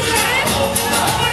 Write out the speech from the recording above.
Vamos!